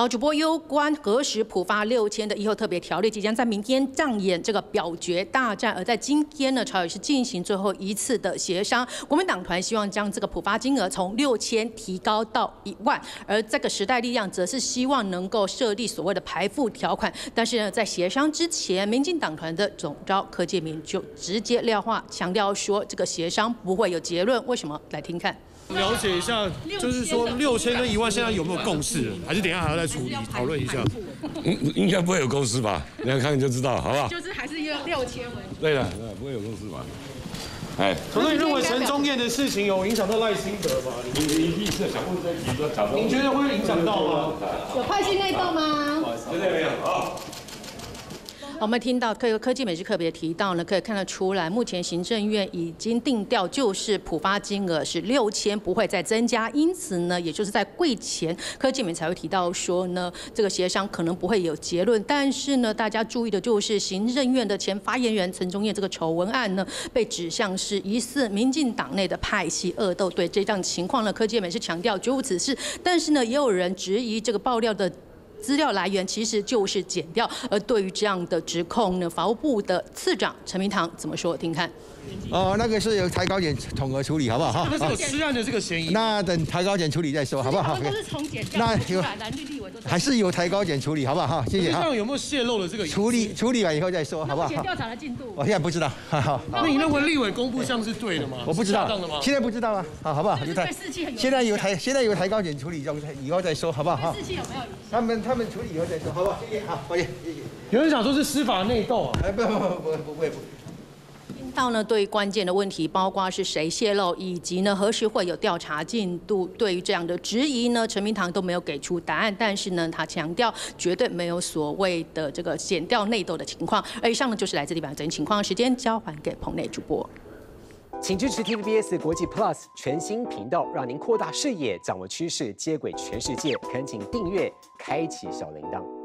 好，主播攸关何时普发六千的以后特别条例，即将在明天上演这个表决大战。而在今天呢，朝野是进行最后一次的协商。国民党团希望将这个普发金额从六千提高到一万，而这个时代力量则是希望能够设立所谓的排付条款。但是呢，在协商之前，民进党团的总召柯建明就直接撂话，强调说这个协商不会有结论。为什么？来听看。了解一下，就是说六千跟一万现在有没有共识？还是等一下还要再处理讨论一下？应应该不会有公司吧？你看看就知道，好不好？就是还是要六千文对的，不会有公司吧？哎，所以你认为陈忠燕的事情有影响到赖清德吗？你你意思想问这题说假装？你觉得会影响到吗？有派系内斗吗？绝对没有啊。我们听到科科技美是特别提到呢，可以看得出来，目前行政院已经定调，就是普发金额是六千，不会再增加。因此呢，也就是在柜前，科技美才会提到说呢，这个协商可能不会有结论。但是呢，大家注意的就是行政院的前发言人陈忠燕这个丑闻案呢，被指向是疑似民进党内的派系恶斗。对这样情况呢，科技美是强调绝无此事。但是呢，也有人质疑这个爆料的。资料来源其实就是剪掉，而对于这样的指控呢，法务部的次长陈明堂怎么说？听看。哦，那个是由台高检统合处理，好不好？哈，那是有施案的这个嫌疑。那等台高检处理再说，好不好？都是从剪掉。那有还是由台高检处理，好不好？哈，谢谢。哈。有没有泄露了这个？处理处理完以后再说，好不好？调查的进度。我现在不知道。好。那你认为立委公布这样是对的吗？我不知道。现在不知道啊。好，好不好？现在由台现在由台高检处理，以后再说，好不好？哈。士气有没有？他们他们处理以后再说，好不好？谢谢。好，抱歉。谢谢。有人想说是司法内斗啊？哎，不不不不不会不。到呢，对关键的问题，包括是谁泄露，以及呢何时会有调查进度，对于这样的质疑呢，陈明堂都没有给出答案。但是呢，他强调绝对没有所谓的这个剪掉内斗的情况。而以上呢，就是来自地方真情况。时间交还给棚内主播，请支持 TVBS 国际 Plus 全新频道，让您扩大视野，掌握趋势，接轨全世界。恳请订阅，开启小铃铛。